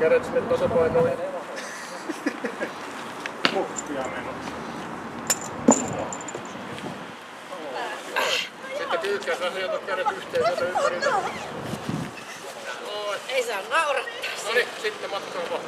kädet sinne tasapainoon. Kukkia menossa. Sitten kyykkäs asioita kädet yhteen tuota ympäriltä. Ei saa naurattaa. No niin, sitten matkaa vaan.